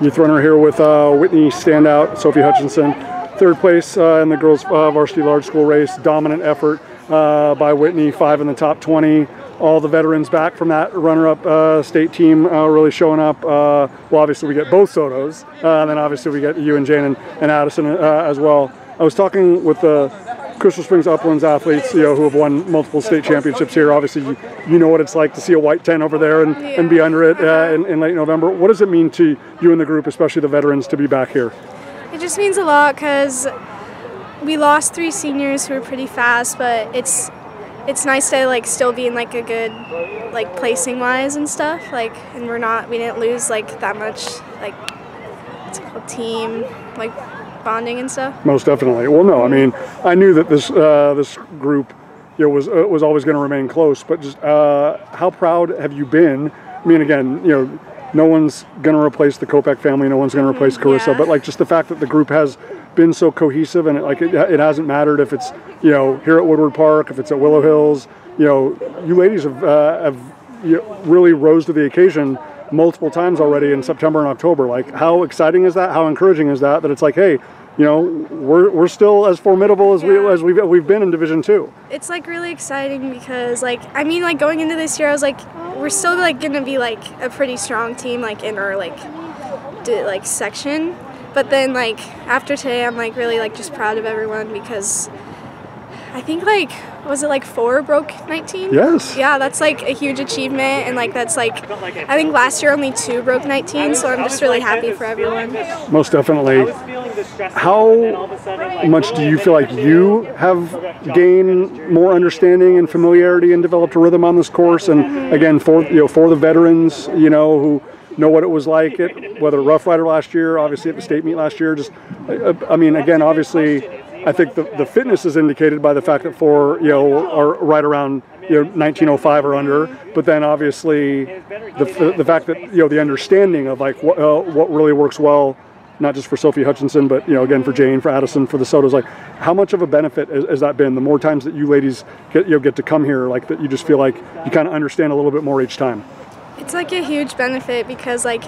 youth runner here with uh, Whitney standout Sophie Hutchinson. Third place uh, in the girls uh, varsity large school race. Dominant effort uh, by Whitney, five in the top 20. All the veterans back from that runner-up uh, state team uh, really showing up. Well, obviously we get both Sotos, and then obviously we get you and Jane and, and Addison as well. I was talking with the Crystal Springs Uplands athletes, you know, who have won multiple state championships here. Obviously, you, you know what it's like to see a white tent over there and, and be under it uh, in, in late November. What does it mean to you and the group, especially the veterans, to be back here? It just means a lot because we lost three seniors who were pretty fast, but it's it's nice to like still be in like a good like placing wise and stuff. Like, and we're not we didn't lose like that much like what's it called team like bonding and stuff. Most definitely. Well, no, I mean, I knew that this uh, this group, you know, was uh, was always going to remain close. But just uh, how proud have you been? I mean, again, you know, no one's going to replace the Kopech family. No one's going to replace Carissa. yeah. But like, just the fact that the group has been so cohesive, and it, like it, it hasn't mattered if it's you know here at Woodward Park, if it's at Willow Hills. You know, you ladies have uh, have you know, really rose to the occasion multiple times already in September and October. Like, how exciting is that? How encouraging is that? That it's like, hey, you know, we're, we're still as formidable as we as we've we've been in Division Two. It's like really exciting because like I mean like going into this year I was like we're still like gonna be like a pretty strong team like in our like d- like section, but then like after today I'm like really like just proud of everyone because I think like was it like four broke 19? Yes. Yeah, that's like a huge achievement and like that's like I think last year only two broke 19, so I'm just really happy for everyone. Most definitely. How much do you feel like you have gained more understanding and familiarity and developed a rhythm on this course? And again, for you know, for the veterans, you know, who know what it was like, it, whether Rough Rider last year, obviously at the state meet last year. Just, I mean, again, obviously, I think the, the fitness is indicated by the fact that four, you know, are right around you know 1905 or under. But then obviously, the, the fact that you know the understanding of like what uh, what really works well not just for Sophie Hutchinson, but you know, again for Jane, for Addison, for the Sotos. Like, how much of a benefit has, has that been? The more times that you ladies get you know, get to come here, like that, you just feel like you kind of understand a little bit more each time. It's like a huge benefit because like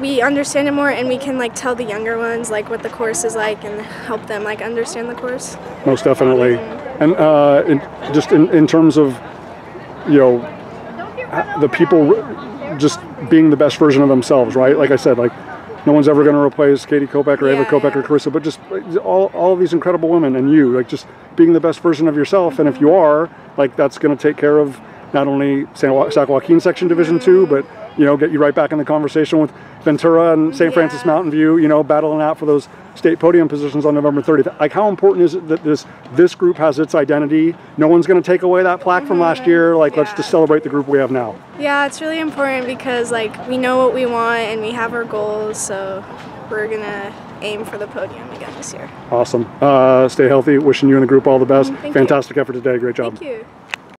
we understand it more and we can like tell the younger ones like what the course is like and help them like understand the course. Most definitely, and uh, in, just in, in terms of you know the people just being the best version of themselves, right? Like I said, like. No one's ever going to replace Katie Kopeck or Ava Yeah, or. Carissa, but just all, all of these incredible women and you, like just being the best version of yourself. And if you are, like that's going to take care of not only Sac-Joaquin Section Division Two, but you know get you right back in the conversation with Ventura and St. Francis Mountain View. You know, battling out for those state podium positions on November 30th. Like, how important is it that this this group has its identity? No one's going to take away that plaque from last year. Like, let's just celebrate the group we have now. Yeah, it's really important because like we know what we want and we have our goals, so we're gonna aim for the podium again this year. Awesome. Uh, stay healthy. Wishing you and the group all the best. Thank you. Fantastic effort today. Great job. Thank you.